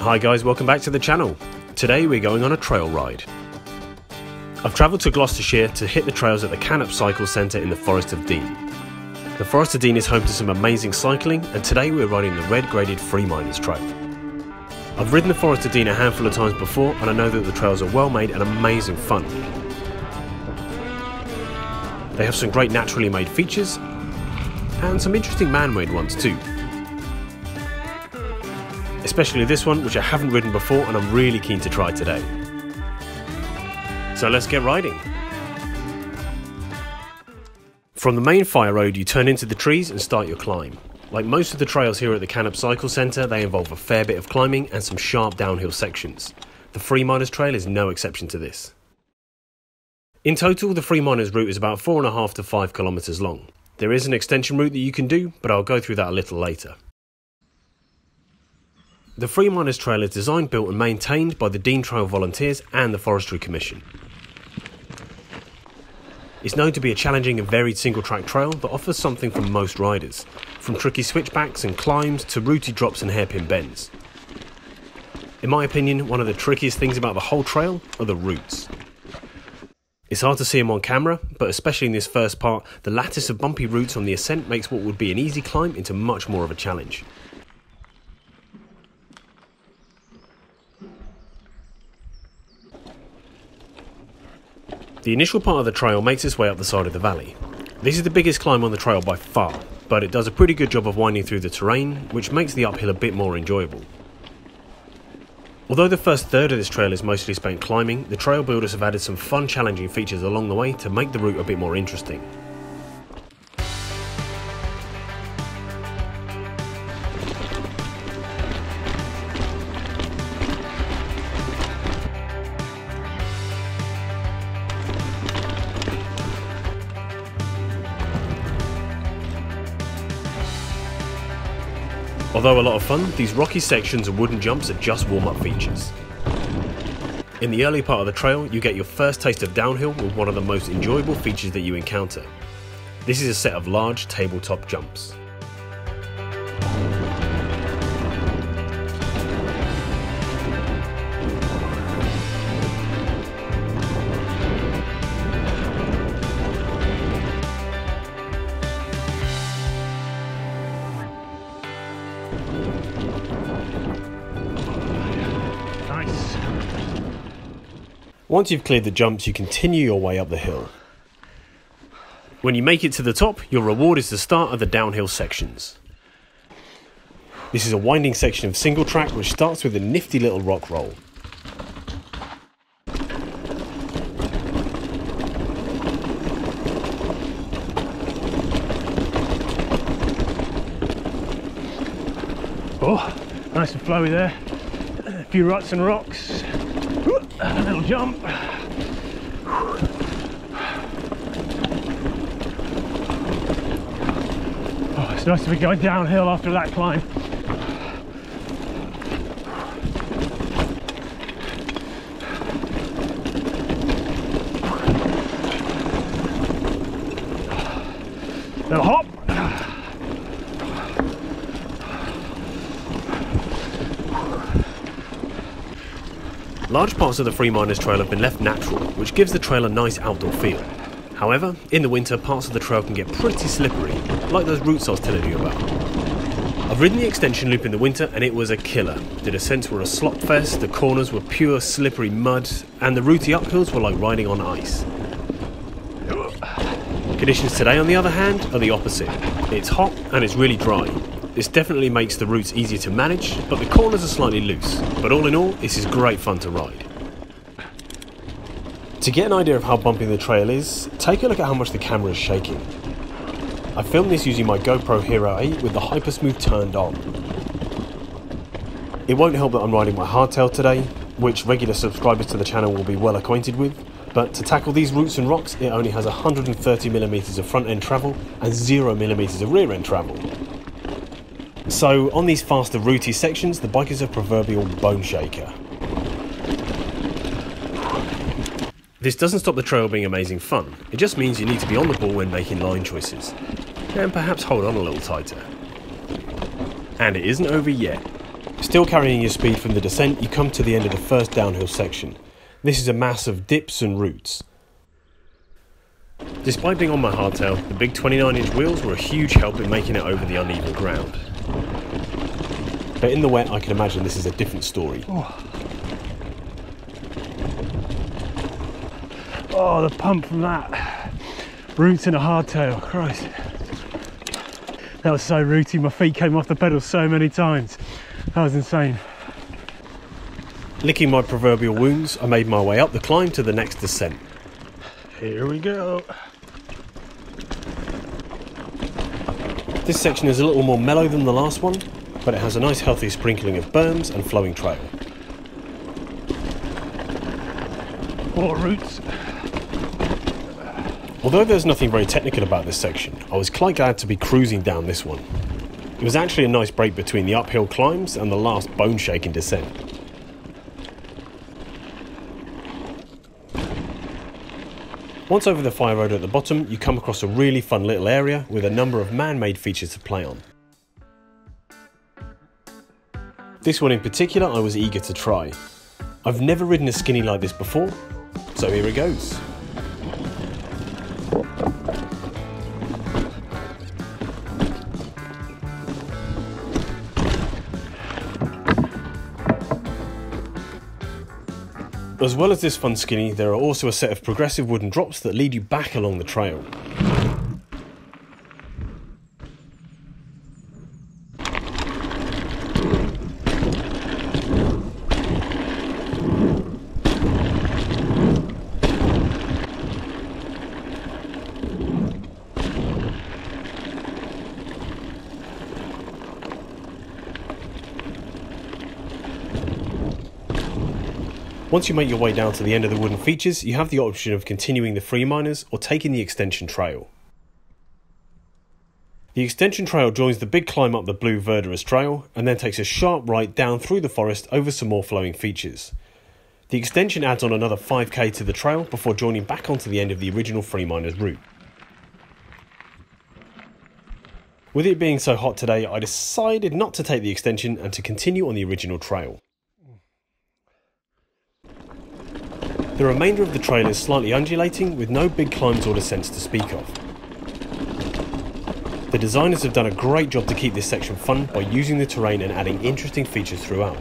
Hi guys, welcome back to the channel. Today we're going on a trail ride. I've travelled to Gloucestershire to hit the trails at the Cannop Cycle Centre in the Forest of Dean. The Forest of Dean is home to some amazing cycling and today we're riding the red graded Free Miners Trail. I've ridden the Forest of Dean a handful of times before and I know that the trails are well made and amazing fun. They have some great naturally made features and some interesting man-made ones too. Especially this one which I haven't ridden before and I'm really keen to try today. So let's get riding. From the main fire road you turn into the trees and start your climb. Like most of the trails here at the Cannop Cycle Centre, they involve a fair bit of climbing and some sharp downhill sections. The Free Miners Trail is no exception to this. In total, the Free Miners route is about 4.5 to 5 kilometres long. There is an extension route that you can do, but I'll go through that a little later. The Free Miners Trail is designed, built and maintained by the Dean Trail Volunteers and the Forestry Commission. It's known to be a challenging and varied single track trail that offers something for most riders, from tricky switchbacks and climbs to rooty drops and hairpin bends. In my opinion, one of the trickiest things about the whole trail are the roots. It's hard to see them on camera, but especially in this first part, the lattice of bumpy roots on the ascent makes what would be an easy climb into much more of a challenge. The initial part of the trail makes its way up the side of the valley. This is the biggest climb on the trail by far, but it does a pretty good job of winding through the terrain, which makes the uphill a bit more enjoyable. Although the first third of this trail is mostly spent climbing, the trail builders have added some fun challenging features along the way to make the route a bit more interesting. Although a lot of fun, these rocky sections and wooden jumps are just warm-up features. In the early part of the trail, you get your first taste of downhill with one of the most enjoyable features that you encounter. This is a set of large tabletop jumps. Once you've cleared the jumps, you continue your way up the hill. When you make it to the top, your reward is the start of the downhill sections. This is a winding section of single track which starts with a nifty little rock roll. Oh, nice and flowy there. A few ruts and rocks. A little jump. Oh, it's nice to be going downhill after that climb. Little hop. Large parts of the Free Miners Trail have been left natural, which gives the trail a nice outdoor feel. However, in the winter, parts of the trail can get pretty slippery, like those roots I was telling you about. I've ridden the extension loop in the winter and it was a killer. The descents were a slop fest, the corners were pure slippery mud, and the rooty uphills were like riding on ice. Conditions today, on the other hand, are the opposite. It's hot and it's really dry, this definitely makes the routes easier to manage, but the corners are slightly loose. But all in all, this is great fun to ride. To get an idea of how bumpy the trail is, take a look at how much the camera is shaking. I filmed this using my GoPro Hero 8 with the Hypersmooth turned on. It won't help that I'm riding my hardtail today, which regular subscribers to the channel will be well acquainted with, but to tackle these roots and rocks it only has 130mm of front end travel and 0mm of rear end travel. So on these faster rooty sections, the bike is a proverbial bone shaker. This doesn't stop the trail being amazing fun, it just means you need to be on the ball when making line choices, and perhaps hold on a little tighter. And it isn't over yet. Still carrying your speed from the descent, you come to the end of the first downhill section. This is a mass of dips and roots. Despite being on my hardtail, the big 29 inch wheels were a huge help in making it over the uneven ground. But in the wet, I can imagine this is a different story. Oh, oh the pump from that. Roots in a hardtail, Christ. That was so rooty, my feet came off the pedal so many times. That was insane. Licking my proverbial wounds, I made my way up the climb to the next descent. Here we go. This section is a little more mellow than the last one, but it has a nice healthy sprinkling of berms and flowing trail. More roots. Although there's nothing very technical about this section, I was quite glad to be cruising down this one. It was actually a nice break between the uphill climbs and the last bone shaking descent. Once over the fire road at the bottom, you come across a really fun little area with a number of man-made features to play on. This one in particular I was eager to try. I've never ridden a skinny like this before, so here it goes. As well as this fun skinny, there are also a set of progressive wooden drops that lead you back along the trail. Once you make your way down to the end of the wooden features, you have the option of continuing the free miners or taking the extension trail. The extension trail joins the big climb up the Blue Verderers Trail and then takes a sharp right down through the forest over some more flowing features. The extension adds on another 5k to the trail before joining back onto the end of the original Free Miners route. With it being so hot today, I decided not to take the extension and to continue on the original trail. The remainder of the trail is slightly undulating with no big climbs or descents to speak of. The designers have done a great job to keep this section fun by using the terrain and adding interesting features throughout.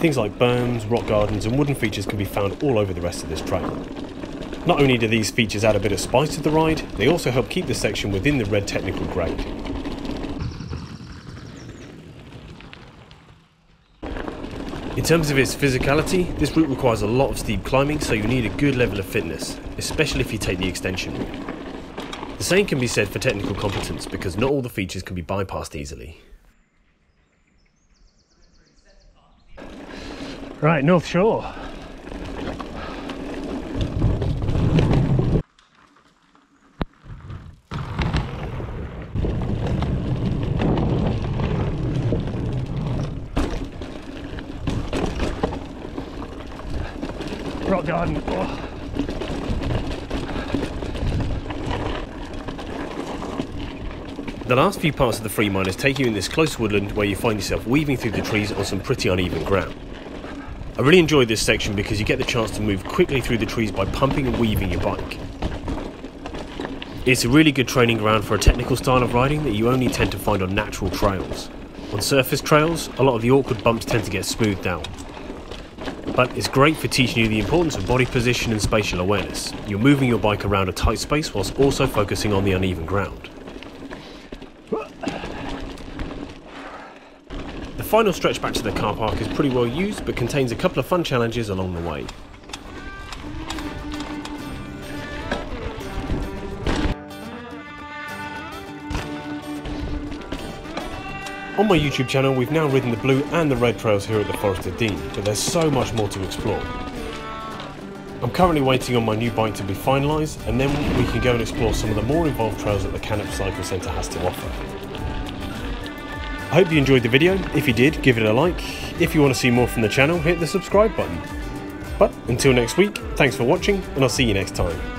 Things like berms, rock gardens and wooden features can be found all over the rest of this trail. Not only do these features add a bit of spice to the ride, they also help keep the section within the red technical grade. In terms of its physicality, this route requires a lot of steep climbing, so you need a good level of fitness, especially if you take the extension route. The same can be said for technical competence because not all the features can be bypassed easily. Right, North Shore. Oh. The last few parts of the free miners take you in this close woodland where you find yourself weaving through the trees on some pretty uneven ground. I really enjoyed this section because you get the chance to move quickly through the trees by pumping and weaving your bike. It's a really good training ground for a technical style of riding that you only tend to find on natural trails. On surface trails, a lot of the awkward bumps tend to get smoothed out but it's great for teaching you the importance of body position and spatial awareness. You're moving your bike around a tight space whilst also focusing on the uneven ground. The final stretch back to the car park is pretty well used but contains a couple of fun challenges along the way. On my YouTube channel, we've now ridden the blue and the red trails here at the Forest of Dean, but there's so much more to explore. I'm currently waiting on my new bike to be finalised, and then we can go and explore some of the more involved trails that the Cannop Cycle Centre has to offer. I hope you enjoyed the video. If you did, give it a like. If you want to see more from the channel, hit the subscribe button. But until next week, thanks for watching, and I'll see you next time.